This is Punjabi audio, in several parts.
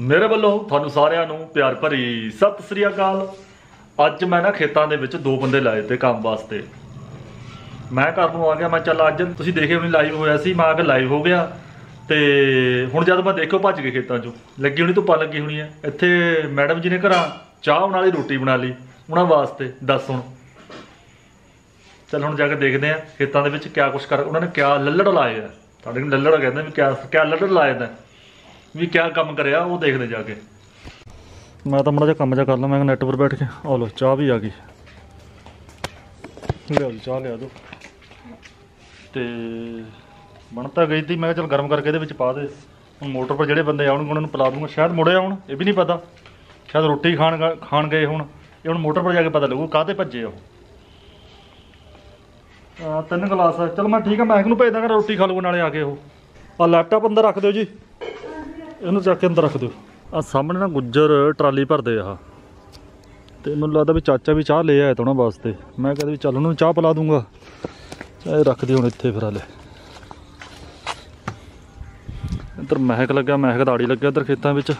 ਮੇਰੇ ਵੱਲੋਂ ਤੁਹਾਨੂੰ ਸਾਰਿਆਂ ਨੂੰ ਪਿਆਰ ਭਰੀ ਸਤਿ ਸ੍ਰੀ ਅਕਾਲ। ਅੱਜ ਮੈਂ ਨਾ ਖੇਤਾਂ ਦੇ ਵਿੱਚ ਦੋ ਬੰਦੇ ਲਾਏ ਤੇ ਕੰਮ ਵਾਸਤੇ। ਮੈਂ ਘਰ ਨੂੰ ਆ ਗਿਆ, ਮੈਂ ਚੱਲ ਅੱਜ ਤੁਸੀਂ ਦੇਖੇ ਹੋਣੀ ਲਾਈਵ ਹੋਇਆ ਸੀ, ਮੈਂ ਆ ਕੇ ਲਾਈਵ ਹੋ ਗਿਆ। ਤੇ ਹੁਣ ਜਦ ਮੈਂ ਦੇਖਿਓ ਭੱਜ ਗਏ ਖੇਤਾਂ 'ਚੋਂ। ਲੱਗੀ ਹੋਣੀ ਧੁੱਪਾਂ ਲੱਗੀ ਹੋਣੀ ਹੈ ਇੱਥੇ ਮੈਡਮ ਜੀ ਨੇ ਘਰਾਂ ਚਾਹ ਬਣਾ ਲਈ, ਰੋਟੀ ਬਣਾ ਲਈ। ਉਹਨਾਂ ਵਾਸਤੇ ਦੱਸ ਹੁਣ। ਚੱਲ ਹੁਣ ਜਾ ਕੇ ਦੇਖਦੇ ਆ ਖੇਤਾਂ ਦੇ ਵਿੱਚ ਕਿਆ ਕੁਛ ਕਰ ਉਹਨਾਂ ਨੇ ਕਿਆ ਲੱਲੜ ਲਾਏ ਆ। ਸਾਡੇ ਨੂੰ ਲੱਲੜ ਕਹਿੰਦੇ ਵੀ ਕਿਆ ਕਿਆ ਲੱਲੜ ਲਾਏ ਦਾ ਵੀ ਕਿਆ ਕੰਮ ਕਰਿਆ, ਉਹ ਦੇਖਦੇ ਜਾ ਕੇ। ਮੈਂ ਤਾਂ ਮੜਾ ਜਿਹਾ ਕੰਮ ਜਾ ਕਰ ਲਾਂ, ਮੈਂ ਨੈਟ ਪਰ ਬੈਠ ਕੇ। ਆ ਲੋ ਚਾਹ ਵੀ ਆ ਗਈ। ਲਿਆਓ ਜੀ, ਚਾਹ ਲਿਆ ਦੋ ਤੇ ਬਣ ਤਾਂ ਗਈ ਤੀ ਮੈਂ ਕਿਹਾ ਚਲ ਗਰਮ ਕਰਕੇ ਇਹਦੇ ਵਿੱਚ ਪਾ ਦੇ। ਹੁਣ ਮੋਟਰ ਪਰ ਜਿਹੜੇ ਬੰਦੇ ਆਉਣਗੇ, ਉਹਨਾਂ ਨੂੰ ਪਿਲਾ ਦੂੰਗਾ। ਸ਼ਾਇਦ ਮੁੜੇ ਆਉਣ, ਇਹ ਵੀ ਨਹੀਂ ਪਤਾ। ਸ਼ਾਇਦ ਰੋਟੀ ਖਾਣ ਗ- ਖਾਣ ਗਏ ਹੁਣ। ਇਹ ਹੁਣ ਮੋਟਰ ਪਰ ਜਾ ਕੇ ਪਤਾ ਲੱਗੂ ਕਾਹਤੇ ਭੱਜੇ ਉਹ। ਤਿੰਨ ਗਲਾਸ ਆ। ਚਲ ਮੈਂ ਠੀਕ ਆ, ਮੈਂ ਇਹਨੂੰ ਭੇਜ ਦਾਂਗਾ, ਰੋਟੀ ਖਾ ਲੂਗਾ ਨਾਲੇ ਆ ਕੇ ਉਹ। ਆ ਲੈਪਟਾਪ ਅੰਦਰ ਰੱਖ ਦਿਓ ਜੀ। ਇਹਨੂੰ ਚੱਕ ਕੇ ਅੰਦਰ ਰੱਖ ਦਿਓ। ਆ ਸਾਹਮਣੇ ਨਾ ਗੁੱਜਰ ਟਰਾਲੀ ਭਰਦੇ ਆ ਤੇ ਮੈਨੂੰ ਲੱਗਦਾ ਵੀ ਚਾਚਾ ਵੀ ਚਾਹ ਲੈ ਆਇਆ ਤਾਂ ਉਹਨਾਂ ਵਾਸਤੇ। ਮੈਂ ਕਹਿੰਦਾ ਵੀ ਚੱਲ ਉਹਨੂੰ ਚਾਹ ਪਿਲਾ ਦੂੰਗਾ। ਇਹ ਰੱਖ ਦੀ ਹੁਣ ਇੱਥੇ ਫਿਰ ਹਲੇ। ਇੱਧਰ ਮਹਿਕ ਲੱਗਿਆ, ਮਹਿਕ ਦਾੜੀ ਲੱਗਿਆ ਇੱਧਰ ਖੇਤਾਂ ਵਿੱਚ।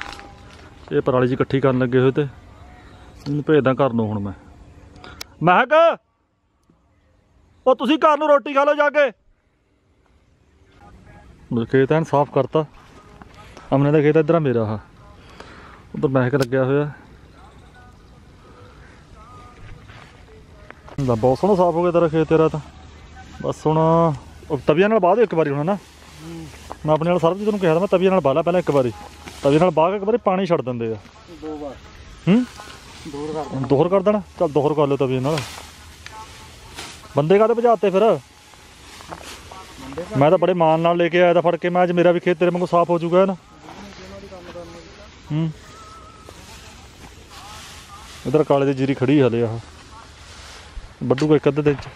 ਇਹ ਪਰਾਲੀ ਜੀ ਇਕੱਠੀ ਕਰਨ ਲੱਗੇ ਹੋਏ ਤੇ ਇਹਨੂੰ ਭੇਜਦਾ ਘਰ ਨੂੰ ਹੁਣ ਮੈਂ। ਮਹਿਕ! ਉਹ ਤੁਸੀਂ ਘਰ ਨੂੰ ਰੋਟੀ ਖਾ ਲਓ ਜਾ ਕੇ। ਮੇਰੇ ਖੇਤ ਐਨ ਸਾਫ਼ ਕਰਤਾ। ਅਮਨੇ ਦਾ ਖੇਤ ਇੱਧਰ ਆ ਮੇਰਾ ਆ ਉਧਰ ਮਹਿਕ ਲੱਗਿਆ ਹੋਇਆ। ਦਾ ਬਹੁਤ ਸੋਹਣਾ ਸਾਫ਼ ਹੋ ਗਿਆ ਤੇਰਾ ਖੇਤ ਤੇਰਾ ਤਾਂ। ਬਸ ਹੁਣ ਤਵੀਆਂ ਨਾਲ ਬਾਅਦ ਇੱਕ ਵਾਰੀ ਹੁਣ ਨਾ। ਮੈਂ ਆਪਣੇ ਨਾਲ ਸਰਬਜੀਤ ਨੂੰ ਕਿਹਾ ਤਾਂ ਮੈਂ ਤਵੀਆਂ ਨਾਲ ਬਾਲਾ ਪਹਿਲਾਂ ਇੱਕ ਵਾਰੀ। ਤਵੀਆਂ ਨਾਲ ਬਾਹ ਕੇ ਇੱਕ ਵਾਰੀ ਪਾਣੀ ਛੱਡ ਦਿੰਦੇ ਆ। ਦੋ ਵਾਰ। ਹੂੰ? ਕਰ ਦੋਹਰ ਕਰ ਦੇਣਾ। ਚੱਲ ਦੋਹਰ ਕਰ ਲਓ ਤਵੀਆਂ ਨਾਲ। ਬੰਦੇ ਕਾਹਦੇ ਭਜਾਤੇ ਫਿਰ? ਮੈਂ ਤਾਂ ਬੜੇ ਮਾਣ ਨਾਲ ਲੈ ਕੇ ਆਇਆ ਤਾਂ ਫੜ ਕੇ ਮੈਂ ਅੱਜ ਮੇਰਾ ਵੀ ਖੇਤ ਤੇਰੇ ਵਾਂਗੂ ਸਾਫ਼ ਹੋ ਜਾਊਗਾ ਨਾ। ਹੂੰ। ਇਧਰ ਕਾਲੇ ਦੀ ਜੀਰੀ ਖੜੀ ਹਲੇ ਆਹ। ਵੱਡੂਗਾ ਇੱਕ ਅੱਧੇ ਦਿਨ ਚ।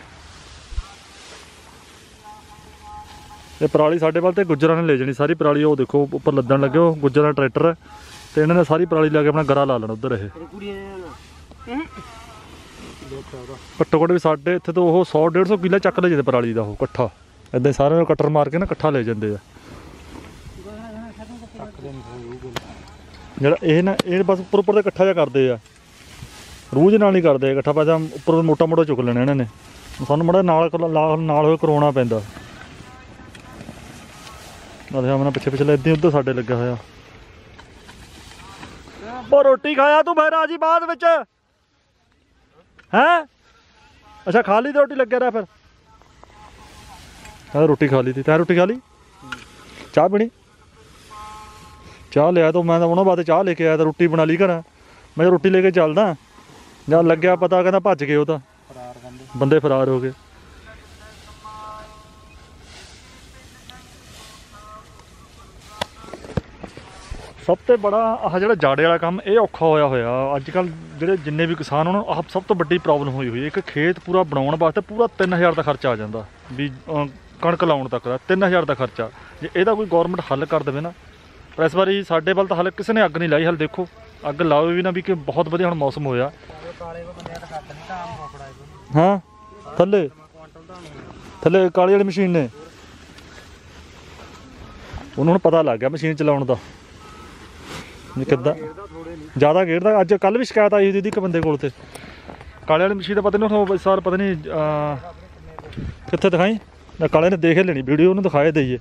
ਇਹ ਪਰਾਲੀ ਸਾਡੇ ਵੱਲ ਤੇ ਗੁੱਜਰਾਂ ਨੇ ਲੈ ਜਾਣੀ। ਸਾਰੀ ਪਰਾਲੀ ਉਹ ਦੇਖੋ ਉੱਪਰ ਲੱਦਣ ਲੱਗੇ ਉਹ। ਗੁੱਜਰਾਂ ਦਾ ਟਰੈਕਟਰ ਹੈ। ਤੇ ਇਹਨਾਂ ਨੇ ਸਾਰੀ ਪਰਾਲੀ ਲਾ ਕੇ ਆਪਣਾ ਗਰਾ ਲਾ ਲੈਣਾ ਉਧਰ ਇਹ। ਘੱਟੋ ਘੱਟ ਵੀ ਸਾਡੇ ਇੱਥੇ ਤੋਂ ਉਹ 100 150 ਕਿੱਲਾ ਚੱਕ ਲੈ ਜਾਂਦੇ ਪਰਾਲੀ ਦਾ ਉਹ ਇਕੱਠਾ। ਇਦਾਂ ਸਾਰਿਆਂ ਨੂੰ ਕਟਰ ਮਾਰ ਕੇ ਨਾ ਇਕੱਠਾ ਲੈ ਜਾਂਦੇ ਆ। ਜਿਹੜਾ ਇਹ ਨਾ, ਇਹ ਬਸ ਉੱਪਰ ਉੱਪਰ ਤੇ ਇਕੱਠਾ ਜਿਹਾ ਕਰਦੇ ਆ। ਰੂਜ ਨਾਲ ਨਹੀਂ ਕਰਦੇ ਇਕੱਠਾ ਪਾਜਾ ਉੱਪਰ ਮੋਟਾ ਮੋਟਾ ਚੁੱਕ ਲੈਣਾ ਇਹਨਾਂ ਨੇ। ਸਾਨੂੰ ਮੜਾ ਨਾਲ ਨਾਲ ਨਾਲ ਹੋਏ ਕਰਾਉਣਾ ਪੈਂਦਾ। ਨਾਲੇ ਹਮਨਾ ਪਿੱਛੇ ਪਿੱਛੇ ਇੱਦਾਂ ਉੱਧਰ ਸਾਡੇ ਲੱਗਾ ਹੋਇਆ। ਉਹ ਰੋਟੀ ਖਾਇਆ ਤੂੰ ਬਹਿਰਾ ਜੀ ਬਾਅਦ ਵਿੱਚ? ਹੈ? ਅੱਛਾ, ਖਾ ਲਈ ਤੇ ਰੋਟੀ ਲੱਗਿਆ ਰਿਹਾ ਫਿਰ। ਹਾਂ ਰੋਟੀ ਖਾ ਲਈ ਤੀ, ਤੈਂ ਰੋਟੀ ਖਾ ਲਈ? ਚਾਹ ਪੀਣੀ? ਚਾਹ ਲਿਆ ਤਾਂ ਮੈਂ ਤਾਂ ਉਹਨਾਂ ਬਾਅਦ ਚਾਹ ਲੈ ਕੇ ਆਇਆ ਤਾਂ ਰੋਟੀ ਬਣਾ ਲਈ ਘਰ। ਮੈਂ ਰੋਟੀ ਲੈ ਕੇ ਚੱਲਦਾ। ਜਦ ਲੱਗਿਆ ਪਤਾ ਕਹਿੰਦਾ ਭੱਜ ਗਏ ਉਹ ਤਾਂ। ਫਰਾਰ ਬੰਦੇ। ਬੰਦੇ ਫਰਾਰ ਹੋ ਗਏ। ਸਭ ਤੋਂ ਬੜਾ ਆਹ ਜਿਹੜਾ ਜਾੜੇ ਵਾਲਾ ਕੰਮ ਇਹ ਔਖਾ ਹੋਇਆ ਹੋਇਆ। ਅੱਜ ਕੱਲ ਜਿਹੜੇ ਜਿੰਨੇ ਵੀ ਕਿਸਾਨ ਉਹਨਾਂ ਨੂੰ ਆਹ ਸਭ ਤੋਂ ਵੱਡੀ ਪ੍ਰੋਬਲਮ ਹੋਈ ਹੋਈ ਹੈ। ਇੱਕ ਖੇਤ ਪੂਰਾ ਬਣਾਉਣ ਵਾਸਤੇ ਪੂਰਾ 3000 ਦਾ ਖਰਚਾ ਆ ਜਾਂਦਾ। ਵੀ ਕਣਕ ਲਾਉਣ ਤੱਕ ਦਾ 3000 ਦਾ ਖਰਚਾ। ਜੇ ਇਹਦਾ ਕੋਈ ਗਵਰਨਮੈਂਟ ਹੱਲ ਕਰ ਦੇਵੇ ਨਾ ਪਰ ਇਸ ਵਾਰੀ ਸਾਡੇ ਵੱਲ ਤਾਂ ਹਾਲੇ ਕਿਸੇ ਨੇ ਅੱਗ ਨਹੀਂ ਲਾਈ, ਹਾਲੇ ਦੇਖੋ। ਅੱਗ ਲਾਵੇ ਵੀ ਨਾ ਵੀ ਕਿ ਬਹੁਤ ਵਧੀਆ ਹੁਣ ਮੌਸਮ ਹੋਇਆ। ਹਾਂ, ਥੱਲੇ। ਥੱਲੇ ਕਾਲੀ ਵਾਲੀ ਮਸ਼ੀਨ ਨੇ। ਉਹਨੂੰ ਹੁਣ ਪਤਾ ਲੱਗ ਗਿਆ ਮਸ਼ੀਨ ਚਲਾਉਣ ਦਾ। ਇਹ ਕਿੱਦਾਂ। ਇਹਦਾ ਥੋੜੇ ਨਹੀਂ ਜ਼ਿਆਦਾ ਗੇੜਦਾ। ਅੱਜ ਕੱਲ ਵੀ ਸ਼ਿਕਾਇਤ ਆਈ ਸੀ ਦੀਦੀ ਇੱਕ ਬੰਦੇ ਕੋਲ ਤੇ। ਕਾਲੇ ਵਾਲੀ ਮਸ਼ੀਨ ਦਾ ਪਤਾ ਨਹੀਂ ਉਹ ਸਾਰ ਪਤਾ ਨਹੀਂ ਕਿੱਥੇ ਦਿਖਾਈ? ਕਾਲੇ ਨੇ ਦੇਖ ਲੈਣੀ ਵੀਡੀਓ, ਉਹਨੂੰ ਦਿਖਾਏ ਦਈਏ।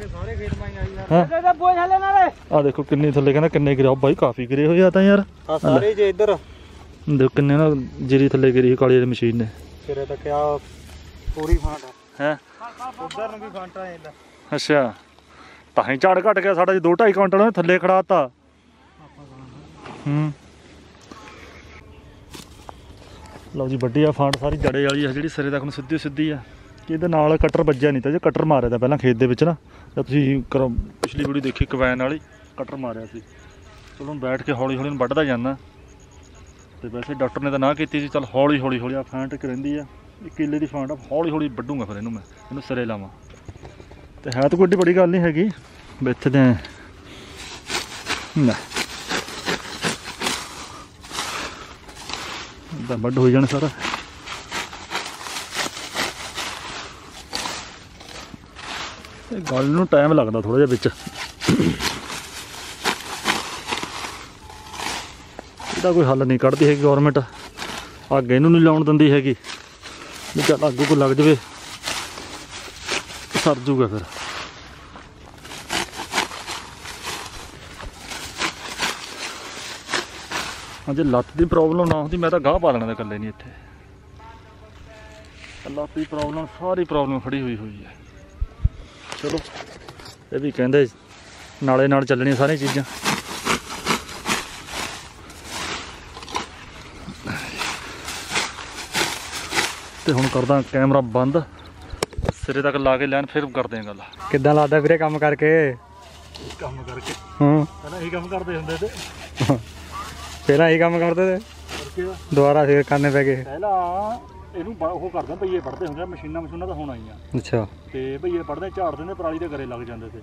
ਹਾਂ। ਇਹਦਾ ਬੋਝ ਹਲੇ ਨਾਲੇ ਆ ਦੇਖੋ ਕਿੰਨੀ ਥੱਲੇ ਕਹਿੰਦਾ ਕਿੰਨੇ ਗਿਰਿਆ ਬਾਈ ਕਾਫੀ ਗਿਰੇ ਹੋਏ ਆ ਤਾਂ ਯਾਰ। ਆ ਸਾਰੇ ਜੇ ਇੱਧਰ। ਦੇਖੋ ਕਿੰਨੇ ਨਾ ਜੀਰੀ ਥੱਲੇ ਗਿਰੀ ਕਾਲੀ ਵਾਲੀ ਮਸ਼ੀਨ ਨੇ। ਸਿਰੇ ਤਾਂ ਕਿਆ ਪੂਰੀ ਫਾਂਟ। ਹੈ? ਉਧਰ ਨੂੰ ਵੀ ਫਾਂਟਾ ਇਹਦਾ ਅੱਛਾ। ਤਾਂ ਹੀ ਝਾੜ ਘਟ ਗਿਆ ਸਾਡਾ ਜੀ 2.5 ਕੁਇੰਟਲ ਉਹਨੇ ਥੱਲੇ ਖੜਾਤਾ ਹੂੰ। ਲਓ ਜੀ ਵੱਡੀ ਆ ਫਾਂਟ ਸਾਰੀ ਜੜੇ ਵਾਲੀ ਆ ਜਿਹੜੀ ਸਿਰੇ ਤੱਕ ਨੂੰ ਸਿੱਧੀ ਸਿੱਧੀ ਆ। ਕਿ ਇਹਦੇ ਨਾਲ ਕਟਰ ਵੱਜਿਆ ਨਹੀਂ ਤਾਂ ਜੇ ਕਟਰ ਮਾਰਿਆ ਤਾਂ ਪਹਿਲਾਂ ਖੇਤ ਦੇ ਵਿੱਚ ਨਾ। ਜਦ ਤੁਸੀਂ ਕਰੋ, ਪਿਛਲੀ ਵੀਡੀਓ ਦੇਖੀ ਕਵੈਨ ਵਾਲੀ ਕਟਰ ਮਾਰਿਆ ਸੀ। ਚਲੋ ਬੈਠ ਕੇ ਹੌਲੀ ਹੌਲੀ ਨੂੰ ਵੱਢਦਾ ਜਾਂਦਾ। ਤੇ ਵੈਸੇ ਡਾਕਟਰ ਨੇ ਤਾਂ ਨਾ ਕੀਤੀ ਸੀ, ਚਲ ਹੌਲੀ ਹੌਲੀ ਹੌਲੀ ਆ ਫਾਂਟ ਇੱਕ ਰਹਿੰਦੀ ਆ। ਇਹ ਕਿੱਲੇ ਦੀ ਫਾਂਟ ਆ ਹੌਲੀ ਹੌਲੀ ਵੱਢੂਗਾ ਫਿਰ ਇਹਨੂੰ ਮੈਂ, ਇਹਨੂੰ ਸਿਰੇ ਲਾਵਾਂ। ਤੇ ਹੈ ਤਾਂ ਕੋਈ ਏਡੀ ਬੜੀ ਗੱਲ ਨਹੀਂ ਹੈਗੀ। ਵੇਚਦੇ ਆ ਨਾ। ਤਾਂ ਵੱਢ ਹੋ ਜਾਣਾ ਸਾਰਾ। ਇਹ ਗੱਲ ਨੂੰ ਟਾਈਮ ਲੱਗਦਾ ਥੋੜਾ ਜਿਹਾ ਵਿੱਚ। ਇਹਦਾ ਕੋਈ ਹੱਲ ਨਹੀਂ ਕੱਢਦੀ ਹੈਗੀ ਗਵਰਨਮੈਂਟ ਅੱਗ ਇਹਨੂੰ ਨਹੀਂ ਲਾਉਣ ਦਿੰਦੀ ਹੈਗੀ। ਵੀ ਚੱਲ ਅੱਗ ਕੋ ਲੱਗ ਜਵੇ। ਸਰ ਜੂਗਾ ਫਿਰ। ਹਾਂ ਲੱਤ ਦੀ ਪ੍ਰੋਬਲਮ ਨਾ ਹੁੰਦੀ, ਮੈਂ ਤਾਂ ਗਾਹ ਪਾ ਲੈਣਾ ਤਾਂ ਇਕੱਲੇ ਨਹੀਂ ਇੱਥੇ। ਲੱਤ ਦੀ ਪ੍ਰੋਬਲਮ ਸਾਰੀ ਪ੍ਰੋਬਲਮ ਖੜੀ ਹੋਈ ਹੋਈ ਹੈ। ਚਲੋ। ਇਹ ਵੀ ਕਹਿੰਦੇ ਨਾਲੇ ਨਾਲ ਚੱਲਣੀਆਂ ਸਾਰੀਆਂ ਚੀਜ਼ਾਂ। ਤੇ ਹੁਣ ਕਰਦਾ ਕੈਮਰਾ ਬੰਦ। ਸਿਰੇ ਤੱਕ ਲਾ ਕੇ ਲੈਣ ਫਿਰ ਕਰਦੇ ਆਂ ਗੱਲ। ਕਿੱਦਾਂ ਲੱਗਦਾ ਵੀਰੇ ਕੰਮ ਕਰਕੇ? ਕੰਮ ਕਰਕੇ। ਹੂੰ। ਪਹਿਲਾਂ ਇਹੀ ਕੰਮ ਕਰਦੇ ਹੁੰਦੇ ਤੇ। ਪਹਿਲਾਂ ਇਹੀ ਕੰਮ ਕਰਦੇ ਤੇ। ਦੁਬਾਰਾ ਫੇਰ ਕਰਨੇ ਪੈ ਗਏ। ਪਹਿਲਾਂ ਇਹਨੂੰ ਬ- ਉਹ ਕਰਦੇ ਭਈਏ ਪੜਦੇ ਹੁੰਦੇ ਆ, ਮਸ਼ੀਨਾਂ ਮਸ਼ੀਨਾਂ ਤਾਂ ਹੁਣ ਆਈਆਂ। ਅੱਛਾ। ਤੇ ਭਈਏ ਪੜਦੇ ਝਾੜ ਦਿੰਦੇ ਪਰਾਲੀ ਦੇ ਗਰੇ ਲੱਗ ਜਾਂਦੇ ਤੇ।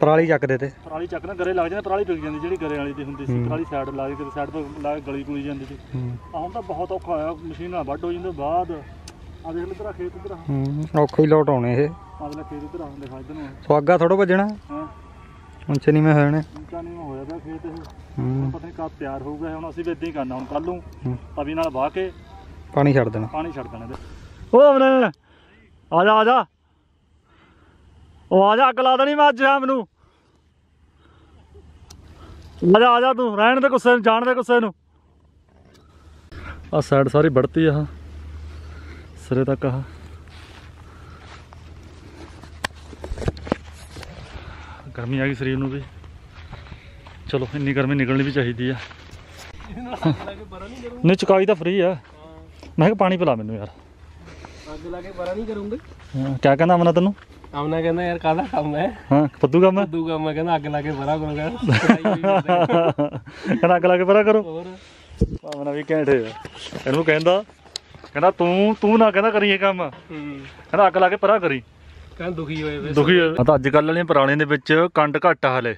ਪਰਾਲੀ ਚੱਕਦੇ ਤੇ? ਪਰਾਲੀ ਚੱਕਣਾ ਗਰੇ ਲੱਗ ਜਾਂਦੇ ਪਰਾਲੀ ਵਿਕ ਜਾਂਦੀ ਜਿਹੜੀ ਗਰੇ ਵਾਲੀ ਤੇ ਹੁੰਦੀ ਸੀ। ਹੂੰ। ਪਰਾਲੀ ਸਾਈਡ ਲਾ ਕੇ ਸਾਈਡ ਤੋਂ ਲਾ ਕੇ ਗਲੀ ਗੁਲੀ ਜਾਂਦੀ ਸੀ। ਹੂੰ। ਆ ਹੁਣ ਤਾਂ ਬਹੁਤ ਔਖਾ ਹੋਇਆ ਮਸ਼ੀਨਾਂ ਵੱਢ ਹੋ ਜਾਂਦੇ ਬਾਅਦ। ਆ ਦੇਖ ਲੈ ਤੇਰਾ ਖੇਤ ਇਧਰ ਹੂੰ ਔਖੇ ਹੀ ਲੋਟ ਆਉਣੇ ਇਹ। ਆ ਦੇਖ ਲੈ ਖੇਤ ਇਧਰ ਦਿਖਾ ਇਧਰ ਨੂੰ। ਸਵਾਗਾ ਥੋੜਾ ਵੱਜਣਾ? ਹਾਂ। ਉੱਚੇ ਨਹੀਂ ਮੈਂ ਨੇ। ਉੱਚਾ ਨਹੀਂ ਹੋਇਆ ਪਿਆ ਖੇਤ ਇਹ। ਹੂੰ। ਪਤਾ ਨਹੀਂ ਕਦ ਤਿਆਰ ਹੋਊਗਾ ਇਹ, ਹੁਣ ਅਸੀਂ ਵੀ ਇਦਾਂ ਹੀ ਕਰਨਾ ਹੁਣ ਕੱਲ ਨੂੰ ਹੂੰ। ਤਵੀ ਨਾਲ ਵਾਹ ਕੇ ਪਾਣੀ ਛੱਡ ਦੇਣਾ। ਪਾਣੀ ਛੱਡ ਦੇਣਾ ਓ ਅਮਨ ਆ ਜਾ ਆ ਜਾ। ਉਹ ਆ ਜਾ ਅੱਗ ਲਾ ਦੇਣੀ ਮੈਂ ਅੱਜ ਸ਼ਾਮ ਨੂੰ। ਆ ਜਾ ਆ ਜਾ ਤੂੰ ਰਹਿਣ ਦੇ ਗੁੱਸੇ ਨੂੰ ਜਾਣ ਦੇ ਗੁੱਸੇ ਨੂੰ। ਆ ਸਾਈਡ ਸਾਰੀ ਵੜਤੀ ਆ ਸਿਰੇ ਤੱਕ ਆ ਗਰਮੀ ਆ ਗਈ ਸਰੀਰ ਨੂੰ ਵੀ। ਚਲੋ ਇੰਨੀ ਗਰਮੀ ਨਿਕਲਣੀ ਵੀ ਚਾਹੀਦੀ ਆ। ਨਹੀਂ ਚੁਕਾਈ ਤਾਂ ਫ੍ਰੀ ਆ। ਮੈਂ ਕਿਹਾ ਪਾਣੀ ਪਿਲਾ ਮੈਨੂੰ ਯਾਰ। ਅੱਗ ਲਾ ਕੇ ਪਰਾਂ ਨਹੀਂ ਕਰੂੰਗੇ। ਹਾਂ, ਕਿਆ ਕਹਿੰਦਾ ਅਮਨਾ ਤੈਨੂੰ? ਆਮਨਾ ਕਹਿੰਦਾ ਯਾਰ ਕਾਹਦਾ ਕੰਮ ਹੈ? ਹਾਂ ਫੱਦੂ ਕੰਮ ਹੈ? ਦੂਗਾ ਮੈਂ ਕਹਿੰਦਾ ਅੱਗ ਲਾ ਕੇ ਪਰਾਂ ਕਰੂੰਗਾ। ਕਹਿੰਦਾ ਅੱਗ ਲਾ ਕੇ ਪਰਾਂ ਕਰੋ। ਹੋਰ? ਅਮਨਾ ਵੀ ਘੈਂਟ ਹੈ। ਇਹਨੂੰ ਕਹਿੰਦਾ ਕਹਿੰਦਾ ਤੂੰ ਤੂੰ ਨਾ ਕਹਿੰਦਾ ਕਰੀਏ ਕੰਮ। ਹੂੰ। ਕਹਿੰਦਾ ਅੱਗ ਲਾ ਕੇ ਪਰਾਂ ਕਰੀ। ਕਹਿੰਦਾ ਦੁਖੀ ਹੋਏ ਵੇ। ਦੁਖੀ ਆ ਤਾਂ ਅੱਜ ਕੱਲ ਵਾਲੀਆਂ ਪੁਰਾਣੀਆਂ ਦੇ ਵਿੱਚ ਕੰਡ ਘੱਟ ਹਲੇ।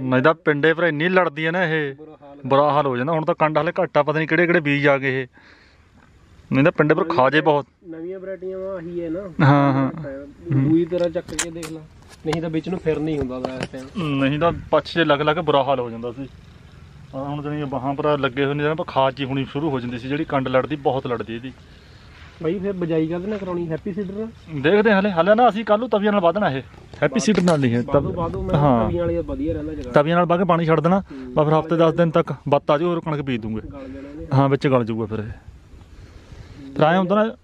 ਨਹੀਂ ਤਾਂ ਪਿੰਡੇ ਪਰ ਇੰਨੀ ਲੜਦੀ ਨਾ ਇਹ। ਬੁਰਾ ਹਾਲ ਬੁਰਾ ਹੋ ਜਾਂਦਾ। ਹੁਣ ਤਾਂ ਕੰਡ ਹਲੇ ਘੱਟ ਆ ਪਤਾ ਨਹੀਂ ਕਿਹੜੇ ਕਿਹੜੇ ਬੀਜ ਆ ਗਏ ਇਹ। ਨਹੀਂ ਤਾਂ ਪਿੰਡੇ ਪਰ ਖਾ ਜੇ ਬਹੁਤ। ਨਵੀਆਂ ਵੈਰਾਈਟੀਆਂ ਵਾ ਆਹੀ ਹੈ ਨਾ। ਹਾਂ ਹਾਂ। ਦੂਈ ਤਰ੍ਹਾਂ ਚੱਕ ਕੇ ਦੇਖ ਲੈ। ਨਹੀਂ ਤਾਂ ਵਿੱਚ ਨੂੰ ਫਿਰ ਨਹੀਂ ਹੁੰਦਾ ਦਾ ਇਸ ਟਾਈਮ ਨਹੀਂ ਤਾਂ ਪੱਛ ਜੇ ਲੱਗ ਲੱਗ ਬੁਰਾ ਹਾਲ ਹੋ ਜਾਂਦਾ ਸੀ। ਹੁਣ ਜਿਹੜੀਆਂ ਬਾਹਾਂ ਪਰ ਲੱਗੇ ਹੋਏ ਨੇ ਨਾ ਖਾਜ ਜੀ ਹੋਣੀ ਸ਼ੁਰੂ ਹੋ ਜਾਂਦੀ ਸੀ ਜਿਹੜੀ ਕੰਡ ਲੜਦੀ ਬਹੁਤ ਲੜਦੀ ਇਹਦੀ। ਬਾਈ ਫਿਰ ਬਜਾਈ ਕਰਦੇ ਨਾ ਕਰਾਉਣੀ ਹੈਪੀ ਸੀਡਰ ਨਾਲ? ਦੇਖਦੇ ਹਾਂ ਹਲੇ ਹਲੇ ਨਾ ਅਸੀਂ ਕੱਲ ਨੂੰ ਤਵੀਆਂ ਨਾਲ ਵਧਣਾ ਇਹ। ਹੈਪੀ ਸੀਟ ਨਾਲ ਨਹੀਂ ਹੈ ਮੈਂ ਹਾਂ। ਤਵੀਆਂ ਵਾਲੀ ਵਧੀਆ ਰਹਿੰਦਾ ਜਗਾ ਤਵੀਆਂ ਨਾਲ ਵਗ ਕੇ ਪਾਣੀ ਛੱਡ ਦੇਣਾ ਬਸ ਫਿਰ ਹਫ਼ਤੇ 10 ਦਿਨ ਤੱਕ ਬੱਤ ਆ ਜਾਊ ਹੋਰ ਕਣਕ ਬੀਜ ਦੂੰਗੇ। ਹਾਂ ਵਿੱਚ ਗਲ ਜਾਊਗਾ ਫਿਰ ਇਹ। ਫਿਰ ਐਂ ਹੁੰਦਾ ਨਾ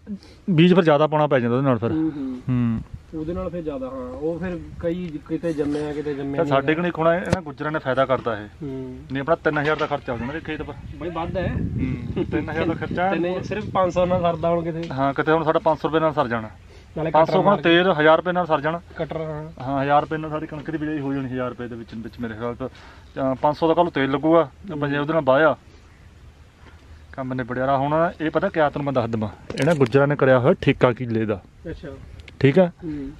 ਬੀਜ ਫਿਰ ਜ਼ਿਆਦਾ ਪਾਉਣਾ ਪੈ ਜਾਂਦਾ ਉਹਦੇ ਨਾਲ ਫਿਰ। ਹੂੰ ਹੂੰ। ਹੂੰ। ਉਹਦੇ ਨਾਲ ਫਿਰ ਜ਼ਿਆਦਾ ਹਾਂ ਉਹ ਫਿਰ ਕਈ ਕਿਤੇ ਜੰਮਿਆ ਕਿਤੇ ਜੰਮਿਆ ਫਿਰ ਸਾਡੇ ਕੋਲ ਖੁਣਾ ਇਹਨਾਂ ਗੁੱਜਰਾਂ ਨੇ ਫਾਇਦਾ ਕਰਤਾ ਇਹ। ਹੂੰ। ਨਹੀਂ ਆਪਣਾ 3000 ਦਾ ਖਰਚਾ ਹੋ ਜਾਂਦਾ ਇਹ ਖੇਤ ਪਰ। ਬਾਈ ਵੱਧ ਹੈ। ਹੂੰ 3000 ਦਾ ਖਰਚਾ। ਤੇ ਸਿਰਫ 500 ਨਾਲ ਸਰਦਾ ਹੁਣ ਕਿਤੇ। ਹਾਂ ਕਿਤੇ ਹੁਣ ਸਾਡਾ 500 ਰੁਪਏ ਨਾਲ ਸਰ ਜਾਣਾ। ਨਾਲੇ 500 ਹੁਣ ਤੇਲ 1000 ਰੁਪਏ ਨਾਲ ਸਰ ਜਾਣਾ। ਕਟਰ ਹਾਂ। ਹਾਂ 1000 ਰੁਪਏ ਨਾਲ ਸਾਡੀ ਕਣਕ ਦੀ ਬਿਜਾਈ ਹੋ ਜਾਣੀ 1000 ਰੁਪਏ ਦੇ ਵਿੱਚ ਵਿੱਚ ਮੇਰੇ ਖਿਆਲ ਤੋਂ। ਅਹ 500 ਦਾ ਕੱਲ ਤੇਲ ਲੱਗੂਗਾ ਤੇ ਬੰਜੇ ਉਹਦੇ ਨਾਲ ਬਾਇਆ ਕੰਮ ਨੇ ਬੜਿਆ ਹੁਣ ਇਹ ਪਤਾ ਕਿਆ ਤੈਨੂੰ ਮੈਂ ਦੱਸ ਦਵਾਂ। ਇਹਨਾਂ ਗੁੱਜਰਾਂ ਨੇ ਕਰਿਆ ਹੋਇਆ ਠੇਕਾ ਕਿੱਲੇ ਦਾ। ਅੱਛਾ। ਠੀਕ ਹੈ?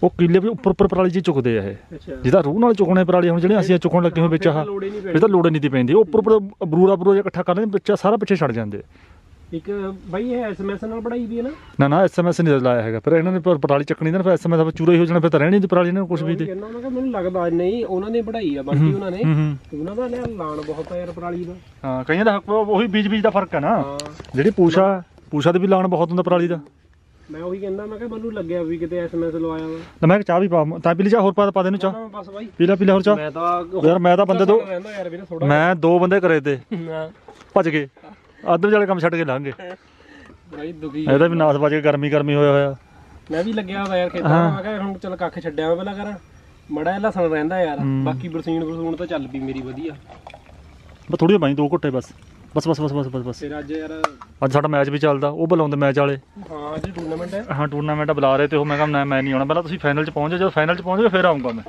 ਉਹ ਕਿੱਲੇ ਵੀ ਉੱਪਰ ਉੱਪਰ ਪਰਾਲੀ ਜੀ ਚੁੱਕਦੇ ਆ ਇਹ। ਜਿਹਦਾ ਰੂਹ ਨਾਲ ਚੁੱਕਣੇ ਪਰਾਲੀ ਹੁਣ ਜਿਹੜੇ ਅਸੀਂ ਚੁੱਕਣ ਲੱਗੇ ਹੋਏ ਵਿੱਚ ਆਹ ਇਹ ਤਾਂ ਲੋੜ ਨਹੀਂ ਦੀ ਪੈਂਦੀ। ਉੱਪਰ ਉੱਪਰ ਬਰੂਰਾ ਬਰੂਰਾ ਇਕੱਠਾ ਕਰਦੇ ਵਿੱਚ ਸਾਰਾ ਪਿੱਛੇ ਛੱਡ ਜਾਂਦੇ। ਇੱਕ ਬਾਈ ਇਹ ਐਸਐਮਐਸ ਨਾਲ ਪੜਾਈ ਵੀ ਹੈ ਨਾ? ਨਾ ਨਾ ਐਸਐਮਐਸ ਨਹੀਂ ਲਾਇਆ ਹੈਗਾ। ਫਿਰ ਇਹਨਾਂ ਨੇ ਪਰ ਪਰਾਲੀ ਚੱਕਣੀ ਨਾ ਫਿਰ ਐਸਐਮਐਸ ਦਾ ਚੂਰਾ ਹੀ ਹੋ ਜਾਣਾ ਫਿਰ ਤਾਂ ਰਹਿਣੀ ਨਹੀਂ ਪਰਾਲੀ ਇਹਨਾਂ ਨੂੰ ਕੁਝ ਵੀ ਤੇ। ਕਹਿੰਦਾ ਮੈਂ ਕਿਹਾ ਮੈਨੂੰ ਲੱਗਦਾ ਨਹੀਂ ਉਹਨਾਂ ਨੇ ਪੜਾਈ ਆ ਬਾਕੀ ਉਹਨਾਂ ਨੇ। ਉਹਨਾਂ ਦਾ ਲਿਆ ਲਾਣ ਬਹੁਤ ਆ ਯਾਰ ਪਰਾਲੀ ਦਾ। ਹਾਂ ਕਈਆਂ ਦਾ ਹੱਕ- ਉਹੀ ਬੀਜ ਬੀਜ ਦਾ ਫ਼ਰਕ ਹੈ ਨਾ। ਜਿਹੜੀ ਪੂਛਾ ਪੂਛਾ ਤੇ ਵੀ ਲਾਣ ਬਹੁਤ ਹੁੰਦਾ ਪਰਾਲੀ ਦਾ। ਮੈਂ ਉਹੀ ਕਹਿੰਦਾ ਮੈਂ ਕਿਹਾ ਮੈਨੂੰ ਲੱਗਿਆ ਵੀ ਕਿਤੇ ਐਸਐਮਐਸ ਲਵਾਇਆ ਵਾ। ਤਾਂ ਮੈਂ ਚਾਹ ਵੀ ਪਾ ਤਾਂ ਪੀ ਲਈ ਚਾਹ ਹੋਰ ਪਾ ਪਾ ਦੇ ਨੂੰ ਚਾਹ। ਨਾ ਬਸ ਬਾਈ। ਪੀ ਲੈ ਪੀ ਲੈ ਹੋਰ ਚਾਹ। ਮੈਂ ਤਾਂ ਯਾਰ ਮੈਂ ਤਾਂ ਬੰਦੇ ਦੋ ਮੈਂ ਦੋ ਬੰਦੇ ਕਰੇ ਤੇ। ਭੱਜ ਗਏ। ਅੱਧ ਵਿਚਾਲੇ ਕੰਮ ਛੱਡ ਕੇ ਲੰਘ ਗਏ। ਬਾਈ ਦੁਖੀ ਇਹਦਾ ਵੀ ਨਾਸ ਵੱਜ ਕੇ ਗਰਮੀ ਗਰਮੀ ਹੋਇਆ ਹੋਇਆ। ਮੈਂ ਵੀ ਲੱਗਿਆ ਹੋਇਆ ਯਾਰ ਖੇਤਾਂ ਮੈਂ ਕਿਹਾ ਹੁਣ ਚੱਲ ਕੱਖ ਛੱਡਿਆ ਮੈਂ ਪਹਿਲਾਂ ਕਰਾਂ ਮੜਾ ਜਿਹਾ ਲਸਣ ਰਹਿੰਦਾ ਯਾਰ। ਬਾਕੀ ਬਰਸੀਨ ਬਰਸੂਨ ਤਾਂ ਚੱਲ ਪਈ ਮੇਰੀ ਵਧੀਆ। ਬਸ ਥੋੜੀ ਬਾਈ ਦੋ ਘੁੱਟੇ ਬਸ। ਬਸ ਬਸ ਬਸ ਬਸ ਬਸ ਬਸ। ਫਿਰ ਅੱਜ ਯਾਰ ਅੱਜ ਸਾਡਾ ਮੈਚ ਵੀ ਚੱਲਦਾ ਉਹ ਬੁਲਾਉਂਦੇ ਮੈਚ ਵਾਲੇ। ਹਾਂ ਅੱਜ ਟੂਰਨਾਮੈਂਟ ਹੈ। ਹਾਂ ਟੂਰਨਾਮੈਂਟ ਬੁਲਾ ਰਹੇ ਤੇ ਉਹ। ਮੈਂ ਕਿਹਾ ਮੈਂ ਨਹੀਂ ਆਉਣਾ। ਪਹਿਲਾਂ ਤੁਸੀਂ ਫਾਈਨਲ 'ਚ ਪਹੁੰਚੋ ਜਦੋਂ ਫਾਈਨਲ 'ਚ ਪਹੁੰਚੋਗੇ ਫਿਰ ਆਉਂਗਾ ਮੈਂ।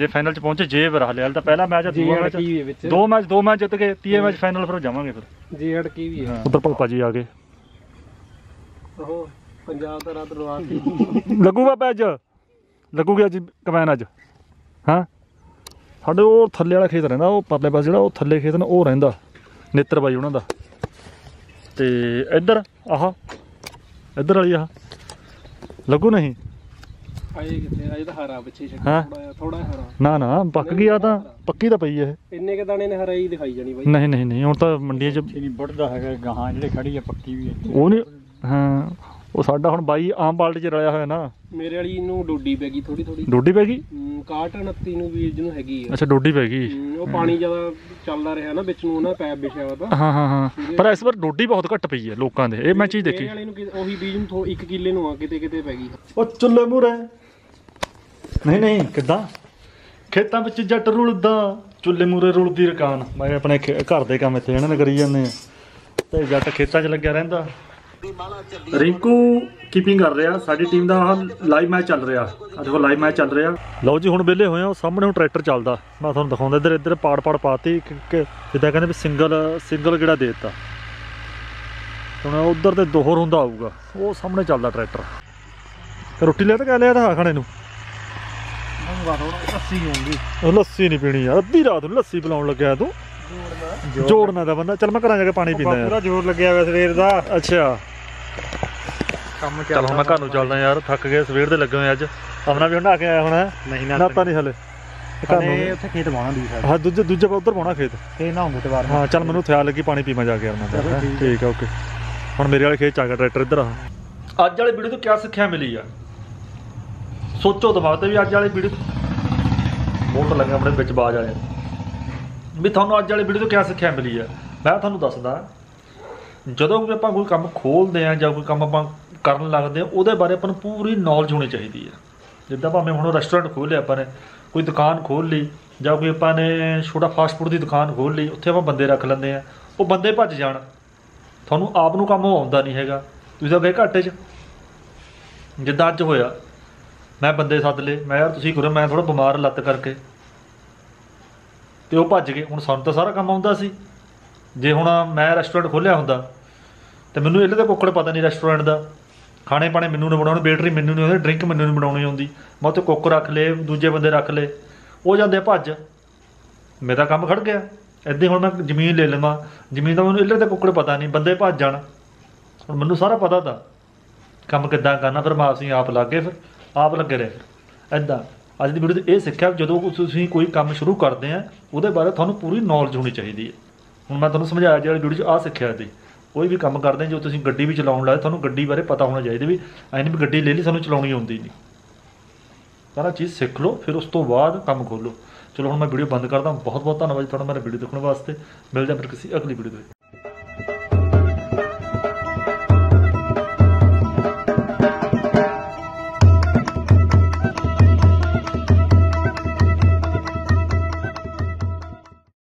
ਜੇ ਫਾਈਨਲ 'ਚ ਪਹੁੰਚੇ ਜੇ ਫਿਰ ਹਲੇ ਹਾਲੇ ਤਾਂ ਪਹਿਲਾ ਮੈਚ ਆ ਦੂਆ ਮੈਚ ਕੀ ਵੀ ਹੈ ਵਿੱਚ। ਦੋ ਮੈਚ ਦੋ ਮੈਚ ਜਿੱਤ ਗਏ ਤੀਏ ਮੈਚ ਫਾਈਨਲ ਫਿਰ ਜਾਵਾਂਗੇ ਫਿਰ। ਜੀ ਹਟ ਕੀ ਵੀ ਹੈ। ਉਧਰ ਪਾਪਾ ਜੀ ਆ ਗਏ। ਉਹ ਪੰਜਾਬ ਦਾ ਰਾਤ ਰਵਾ ਕੇ। ਲੱਗੂਗਾ ਪੈਜ ਲੱਗੂਗਾ ਅੱਜ ਕਮੈਨ ਅੱਜ? ਹਾਂ? ਸਾਡੇ ਉਹ ਥੱਲੇ ਵਾਲਾ ਖੇਤ ਰਹਿੰਦਾ ਉਹ ਪਰਲੇ ਪਾਸੇ ਜਿਹੜਾ ਉਹ ਥੱਲੇ ਖੇਤ ਨੇ ਉਹ ਰਹਿੰਦਾ। ਨੇਤਰ ਬਾਈ ਉਹਨਾਂ ਦਾ। ਤੇ ਇੱਧਰ ਆਹ। ਇੱਧਰ ਵਾਲੀ ਆਹ। ਲੱਗੂ ਨਹੀਂ? ਆਏ ਕਿੱਥੇ ਆਏ ਤਾਂ ਹਰਾ ਪਿੱਛੇ ਛੱਡ ਹਾਂ। ਥੋੜਾ ਜਿਹਾ ਥੋੜਾ ਜਿਹਾ ਹਰਾ। ਨਾ ਨਾ ਪੱਕ ਗਈ ਆ ਤਾਂ ਪੱਕੀ ਤਾਂ ਪਈ ਇਹ। ਇੰਨੇ ਕ ਦਾਣੇ ਨੇ ਹਰਾ ਹੀ ਦਿਖਾਈ ਜਾਣੀ ਬਾਈ। ਨਹੀਂ ਨਹੀਂ ਨਹੀਂ ਹੁਣ ਤਾਂ ਮੰਡੀਆਂ 'ਚ ਨਹੀਂ ਵੱਢਦਾ ਹੈਗਾ ਗਾਹਾਂ ਜਿਹੜੇ ਖੜੀ ਆ ਪੱਕੀ ਵੀ ਹੈ ਉਹ ਨਹੀਂ ਹਾਂ ਉਹ ਸਾਡਾ ਹੁਣ ਬਾਈ ਆਮ ਬਾਲਟੀ 'ਚ ਰਲਿਆ ਹੋਇਆ ਨਾ। ਮੇਰੇ ਵਾਲੀ ਨੂੰ ਡੋਡੀ ਪੈ ਗਈ ਥੋੜੀ ਥੋੜੀ ਡੋਡੀ ਪੈ ਗਈ? 61 29 ਨੂੰ ਵੀ ਜਿਹਨੂੰ ਹੈਗੀ ਆ। ਅੱਛਾ ਡੋਡੀ ਪੈ ਗਈ। ਹਮ, ਉਹ ਪਾਣੀ ਜ਼ਿਆਦਾ ਚੱਲਦਾ ਰਿਹਾ ਨਾ ਵਿੱਚ ਨੂੰ ਨਾ ਪੈਪ ਵਿਛਿਆ ਵਾ ਤਾਂ। ਹਾਂ ਹਾਂ ਹਾਂ। ਪਰ ਇਸ ਵਾਰ ਡੋਡੀ ਬਹੁਤ ਘੱਟ ਪਈ ਹੈ ਲੋਕਾਂ ਦੇ। ਇਹ ਮੈਂ ਚੀਜ਼ ਮੇਰੇ ਦੇਖੀ। ਵਾਲੇ ਨੂੰ ਕਿ- ਉਹੀ ਬੀਜ ਨੂੰ ਥੋ 1 ਕਿੱਲੇ ਨੂੰ ਆ ਕਿਤੇ ਕਿਤੇ ਪੈ ਗਈ। ਉਹ ਚੁੱਲੇ ਮੂਰੇ ਨਹੀਂ ਨਹੀਂ ਕਿੱਦਾਂ? ਖੇਤਾਂ ਵਿੱਚ ਜੱਟ ਰੁਲਦਾ ਚੁੱਲੇ ਮੂਰੇ ਰੁਲਦੀ ਰਕਾਨ। ਮੈਂ ਆਪਣੇ ਖੇ- ਘਰ ਦੇ ਕੰਮ ਇੱਥੇ ਇਹਨਾਂ ਨੇ ਕਰੀ ਜਾਂਦੇ ਆ। ਤੇ ਜੱਟ ਖੇਤਾਂ 'ਚ ਲੱਗਿਆ ਰਹਿੰਦਾ। ਰਿੰਕੂ ਕੀਪਿੰਗ ਕਰ ਰਿਹਾ। ਸਾਡੀ ਟੀਮ ਦਾ ਲਾਈਵ ਮੈਚ ਚੱਲ ਰਿਹਾ। ਆ ਦੇਖੋ ਲਾਈਵ ਮੈਚ ਚੱਲ ਰਿਹਾ। ਲਓ ਜੀ ਹੁਣ ਵਿਹਲੇ ਹੋਏ ਆ। ਉਹ ਸਾਹਮਣੇ ਹੁਣ ਟਰੈਕਟਰ ਚੱਲਦਾ। ਮੈਂ ਤੁਹਾਨੂੰ ਦਿਖਾਉਂਦਾ ਇੱਧਰ ਇੱਧਰ ਪਾੜ ਪਾੜ ਪਾਤੀ। ਇੱਕ- ਇੱਕ ਜਿੱਦਾਂ ਕਹਿੰਦੇ ਵੀ ਸਿੰਗਲ ਸਿੰਗਲ ਜਿਹੜਾ ਦੇ ਦਿੱਤਾ। ਹੁਣ ਉਧਰ ਤੇ ਦੋਹਰ ਹੁੰਦਾ ਆਊਗਾ। ਉਹ ਸਾਹਮਣੇ ਚੱਲਦਾ ਟਰੈਕਟਰ ਰੋਟੀ ਲਿਆ ਤਾਂ ਕਹਿ ਲਿਆ ਤਾਂ ਖਾਣੇ ਨੂੰ? ਥੋੜਾ ਲੱਸੀ ਹੋਊਗੀ ਉਹ ਲੱਸੀ ਨਹੀਂ ਪੀਣੀ ਯਾਰ ਅੱਧੀ ਰਾਤ ਨੂੰ ਲੱਸੀ ਪਿਲਾਉਣ ਲੱਗਿਆ ਤੂੰ। ਜੋੜਨਾ। ਦਾ ਬੰਦਾ ਚੱਲ ਮੈਂ ਘਰਾਂ ਜਾ ਕੇ ਪਾਣੀ ਪੀਂਦਾ ਯਾਰ। ਪੂਰਾ ਜ਼ੋਰ ਲੱਗਿਆ ਹੋਇਆ ਸਵੇਰ ਦਾ। ਅੱਛਾ। ਕੰਮ ਚੱਲ ਹੁਣ ਮੈਂ ਘਰ ਨੂੰ ਚੱਲਦਾ ਯਾਰ ਥੱਕ ਗਏ ਸਵੇਰ ਦੇ ਲੱਗੇ ਹੋਏ ਅੱਜ। ਆਪਣਾ ਵੀ ਹੰਡਾ ਕੇ ਆਇਆ ਹੁਣ। ਨਹੀਂ ਨਾਤਾ ਨਹੀਂ ਹਲੇ। ਘਰ ਨੂੰ ਉੱਥੇ ਖੇਤ ਬਾਣਾ ਦੀ ਸਾਡਾ ਹਾਂ ਦੂਜੇ ਦੂਜੇ ਉਧਰ ਪਾਉਣਾ ਖੇਤ। ਤੇ ਨਾ ਹੁੰਦੇ ਤਵਾਰ ਹਾਂ ਚੱਲ ਮੈਨੂੰ ਥਿਆਲ ਲੱਗੀ ਪਾਣੀ ਪੀਵਾਂ ਜਾ ਕੇ ਯਾਰ ਮੈਂ ਤਾਂ, ਹੈਂ। ਠੀਕ ਆ ਓਕੇ। ਹੁਣ ਮੇਰੇ ਵਾਲੇ ਖੇਤ ਚ ਆ ਗਿਆ ਟਰੈਕਟਰ ਇੱਧਰ ਆ। ਅੱਜ ਵਾਲੀ ਵੀਡੀਓ ਤੋਂ ਕੀ ਸਿੱਖਿਆ ਮਿਲੀ ਆ? ਸੋਚੋ ਦਿਮਾਗ ਤੇ ਵੀ ਅੱਜ ਵਾਲੀ ਵੀਡੀਓ ਬਹੁਤ ਲੱਗਾ ਆਪਣੇ ਵਿੱਚ ਬਾਜ ਵਾਲੇ। ਵੀ ਤੁਹਾਨੂੰ ਅੱਜ ਵਾਲੀ ਵੀਡੀਓ ਤੋਂ ਕੀ ਸਿੱਖਿਆ ਮਿਲੀ ਹੈ ਮੈਂ ਤੁਹਾਨੂੰ ਦੱਸਦਾ, ਜਦੋਂ ਵੀ ਆਪਾਂ ਕੋਈ ਕੰਮ ਖੋਲਦੇ ਆ ਜਾਂ ਕੋਈ ਕੰਮ ਆਪਾਂ ਕਰਨ ਲੱਗਦੇ ਆ, ਉਹਦੇ ਬਾਰੇ ਆਪਾਂ ਨੂੰ ਪੂਰੀ ਨੌਲੇਜ ਹੋਣੀ ਚਾਹੀਦੀ ਹੈ ਜਿੱਦਾਂ ਭਾਵੇਂ ਹੁਣ ਰੈਸਟੋਰੈਂਟ ਖੋਲ੍ਹਿਆ ਆਪਾਂ ਨੇ, ਕੋਈ ਦੁਕਾਨ ਖੋਲ ਲਈ, ਜਾਂ ਕੋਈ ਆਪਾਂ ਨੇ ਛੋਟਾ ਫਾਸਟ ਫੂਡ ਦੀ ਦੁਕਾਨ ਖੋਲ ਲਈ, ਉੱਥੇ ਆਪਾਂ ਬੰਦੇ ਰੱਖ ਲੈਂਦੇ ਆ। ਉਹ ਬੰਦੇ ਭੱਜ ਜਾਣ। ਤੁਹਾਨੂੰ ਆਪ ਨੂੰ ਕੰਮ ਆਉਂਦਾ ਨਹੀਂ ਹੈਗਾ। ਤੁਸੀਂ ਤਾਂ ਗਏ ਘਾਟੇ 'ਚ। ਜਿੱਦਾਂ ਅੱਜ ਹੋਇਆ ਮੈਂ ਬੰਦੇ ਸੱਦ ਲਏ। ਮੈਂ ਯਾਰ ਤੁਸੀਂ ਕਰੋ, ਮੈਂ ਥੋੜਾ ਬਿਮਾਰ ਲੱਤ ਕਰਕੇ। ਤੇ ਉਹ ਭੱਜ ਗਏ। ਹੁਣ ਸਾਨੂੰ ਤਾਂ ਸਾਰਾ ਕੰਮ ਆਉਂਦਾ ਸੀ। ਜੇ ਹੁਣ ਮੈਂ ਰੈਸਟੋਰੈਂਟ ਖੋਲ੍ਹਿਆ ਹੁੰਦਾ, ਤੇ ਮੈਨੂੰ ਇਹਦੇ ਤੇ ਕੁੱਕੜ ਪਤਾ ਨਹੀਂ ਰੈਸਟੋਰੈਂਟ ਦਾ। ਖਾਣੇ ਪਾਣੇ ਮੈਨੂੰ ਨਹੀਂ ਬਣਾਉਣੇ ਬੇਟਰੀ ਮੈਨੂੰ ਨਹੀਂ ਆਉਂਦੀ ਡਰਿੰਕ ਮੈਨੂੰ ਨਹੀਂ ਬਣਾਉਣੀ ਆਉਂਦੀ। ਮੈਂ ਉੱਥੇ ਕੁੱਕ ਰੱਖ ਲਏ, ਦੂਜੇ ਬੰਦੇ ਰੱਖ ਲਏ। ਉਹ ਜਾਂਦੇ ਭੱਜ। ਮੇਰਾ ਕੰਮ ਖੜ ਗਿਆ। ਏਦਾਂ ਹੀ ਹੁਣ ਮੈਂ ਜ਼ਮੀਨ ਲੈ ਲਵਾਂ। ਜ਼ਮੀਨ ਦਾ ਮੈਨੂੰ ਇਹਦੇ ਤੇ ਕੁੱਕੜ ਪਤਾ ਨਹੀਂ, ਬੰਦੇ ਭੱਜ ਜਾਣ। ਹੁਣ ਮੈਨੂੰ ਸਾਰਾ ਪਤਾ ਤਾਂ। ਕੰਮ ਕਿੱਦਾਂ ਕਰਨਾ, ਫਿਰ ਮੈਂ ਅਸੀਂ ਆਪ ਲੱਗੇ ਫਿਰ। ਆਪ ਲੱਗੇ ਰਹੇ। ਐਦਾਂ ਅੱਜ ਦੀ ਵੀਡੀਓ 'ਚ ਇਹ ਸਿੱਖਿਆ ਜਦੋਂ ਤੁਸੀਂ ਕੋਈ ਕੰਮ ਸ਼ੁਰੂ ਕਰਦੇ ਆ, ਉਹਦੇ ਬਾਰੇ ਤੁਹਾਨੂੰ ਪੂਰੀ ਨੌਲੇਜ ਹੋਣੀ ਚਾਹੀਦੀ ਹੈ। ਹੁਣ ਮੈਂ ਤੁਹਾਨੂੰ ਸਮਝਾਇਆ ਜਿਹੜੀ ਵੀਡੀਓ 'ਚ ਆ ਸਿੱਖਿਆ ਸੀ ਕੋਈ ਵੀ ਕੰਮ ਕਰਦੇ ਜੋ ਤੁਸੀਂ ਗੱਡੀ ਵੀ ਚਲਾਉਣ ਲੱਗੇ, ਤੁਹਾਨੂੰ ਗੱਡੀ ਬਾਰੇ ਪਤਾ ਹੋਣਾ ਚਾਹੀਦਾ ਵੀ ਐਂ ਨਹੀਂ ਵੀ ਗੱਡੀ ਲੈ ਲਈ, ਸਾਨੂੰ ਚਲਾਉਣੀ ਆਉਂਦੀ ਨਹੀਂ। ਸਾਰਾ ਚੀਜ਼ ਸਿੱਖ ਲਓ, ਫਿਰ ਉਸ ਤੋਂ ਬਾਅਦ ਕੰਮ ਖੋਲੋ ਚਲੋ ਹੁਣ ਮੈਂ ਵੀਡੀਓ ਬੰਦ ਕਰਦਾ ਬਹੁਤ ਬਹੁਤ ਧੰਨਵਾਦ ਜੀ ਤੁਹਾਡਾ ਮੇਰਾ ਵੀਡੀਓ ਦੇਖਣ ਵਾਸਤੇ। ਮਿਲਦੇ ਹਾਂ ਫਿਰ ਕਿਸੇ ਅਗਲੀ ਵੀਡੀਓ ਦੇ